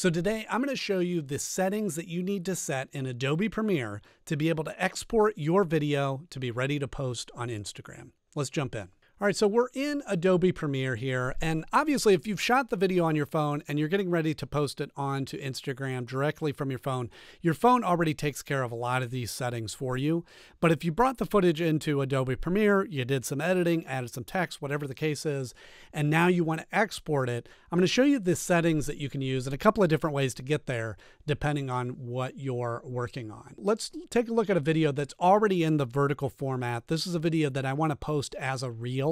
So today I'm going to show you the settings that you need to set in Adobe Premiere to be able to export your video to be ready to post on Instagram. Let's jump in. All right, so we're in Adobe Premiere here. And obviously, if you've shot the video on your phone and you're getting ready to post it onto Instagram directly from your phone, your phone already takes care of a lot of these settings for you. But if you brought the footage into Adobe Premiere, you did some editing, added some text, whatever the case is, and now you want to export it, I'm going to show you the settings that you can use and a couple of different ways to get there depending on what you're working on. Let's take a look at a video that's already in the vertical format. This is a video that I want to post as a reel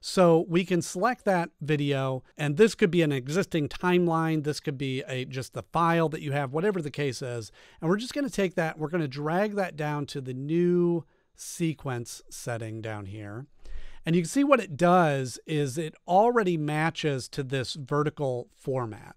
so we can select that video, and this could be an existing timeline. This could be a just the file that you have, whatever the case is. And we're just going to take that, we're going to drag that down to the new sequence setting down here. And you can see what it does is it already matches to this vertical format.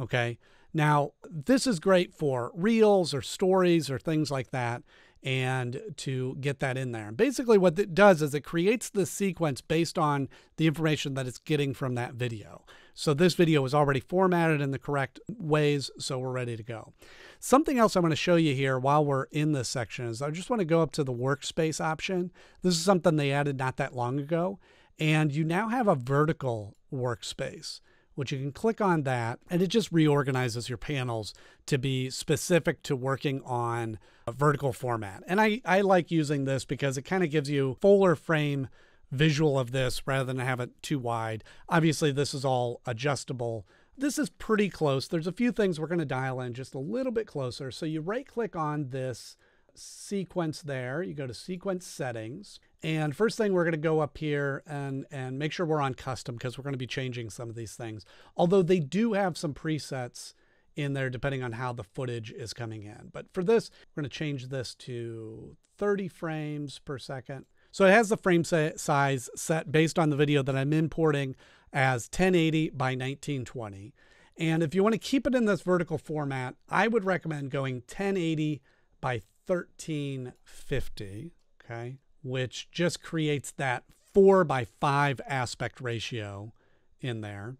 Okay. Now, this is great for reels or stories or things like that and to get that in there. And basically, what it does is it creates the sequence based on the information that it's getting from that video. So this video is already formatted in the correct ways, so we're ready to go. Something else I'm going to show you here while we're in this section is I just want to go up to the workspace option. This is something they added not that long ago, and you now have a vertical workspace which you can click on that and it just reorganizes your panels to be specific to working on a vertical format. And I, I like using this because it kind of gives you fuller frame visual of this rather than have it too wide. Obviously, this is all adjustable. This is pretty close. There's a few things we're going to dial in just a little bit closer. So you right click on this sequence there. You go to sequence settings. And first thing we're going to go up here and, and make sure we're on custom because we're going to be changing some of these things. Although they do have some presets in there depending on how the footage is coming in. But for this, we're going to change this to 30 frames per second. So it has the frame size set based on the video that I'm importing as 1080 by 1920. And if you want to keep it in this vertical format, I would recommend going 1080 by 1350, okay, which just creates that four by five aspect ratio in there.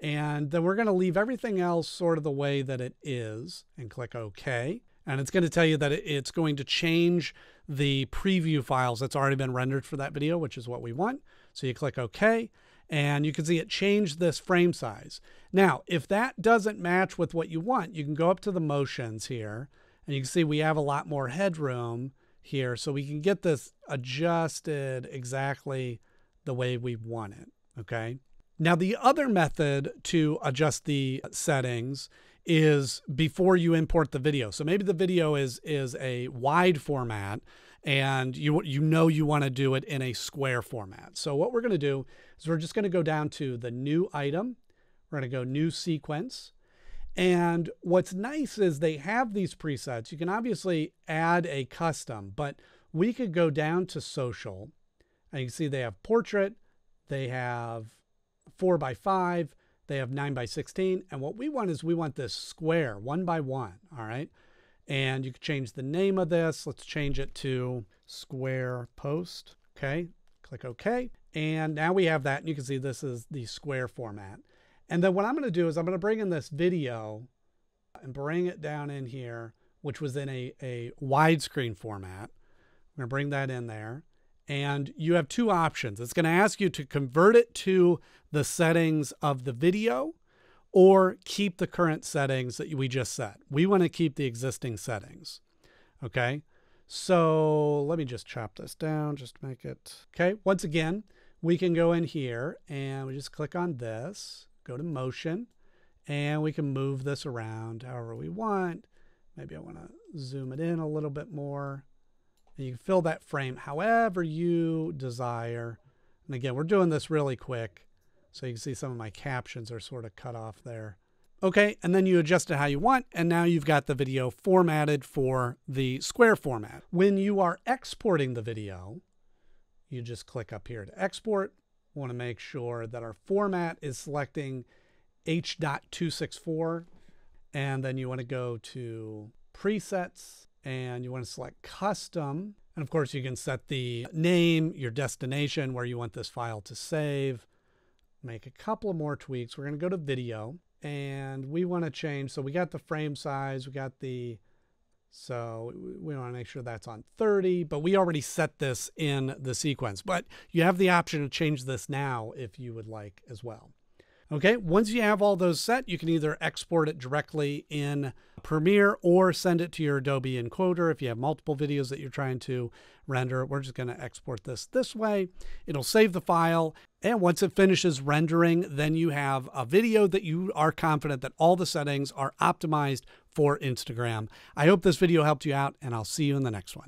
And then we're going to leave everything else sort of the way that it is and click OK. And it's going to tell you that it's going to change the preview files that's already been rendered for that video, which is what we want. So you click OK and you can see it changed this frame size. Now, if that doesn't match with what you want, you can go up to the motions here and you can see we have a lot more headroom here, so we can get this adjusted exactly the way we want it, okay? Now, the other method to adjust the settings is before you import the video. So maybe the video is is a wide format and you you know you want to do it in a square format. So what we're going to do is we're just going to go down to the new item. We're going to go new sequence and what's nice is they have these presets. You can obviously add a custom, but we could go down to social and you can see they have portrait, they have four by five, they have nine by 16. And what we want is we want this square one by one. All right. And you can change the name of this. Let's change it to square post. Okay. Click OK. And now we have that. And you can see this is the square format. And then what I'm going to do is I'm going to bring in this video and bring it down in here, which was in a, a widescreen format. I'm going to bring that in there. And you have two options. It's going to ask you to convert it to the settings of the video or keep the current settings that we just set. We want to keep the existing settings. Okay. So let me just chop this down just make it. Okay. Once again, we can go in here and we just click on this go to motion and we can move this around however we want. Maybe I want to zoom it in a little bit more. And you can fill that frame however you desire. And again, we're doing this really quick. So you can see some of my captions are sort of cut off there. Okay, and then you adjust it how you want, and now you've got the video formatted for the square format. When you are exporting the video, you just click up here to export, want to make sure that our format is selecting H.264 and then you want to go to presets and you want to select custom and of course you can set the name, your destination, where you want this file to save. Make a couple of more tweaks. We're going to go to video and we want to change. So we got the frame size, we got the, so we want to make sure that's on 30, but we already set this in the sequence. But you have the option to change this now if you would like as well. Okay, once you have all those set, you can either export it directly in Premiere or send it to your Adobe encoder if you have multiple videos that you're trying to render. We're just going to export this this way. It'll save the file, and once it finishes rendering, then you have a video that you are confident that all the settings are optimized for Instagram. I hope this video helped you out, and I'll see you in the next one.